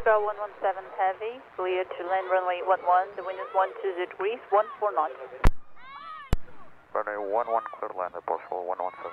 Star 117 Heavy, clear to land runway 11, the wind is 120 degrees, 14 knots. Runway 11 clear to land Air Portugal 117.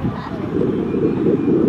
Thank you.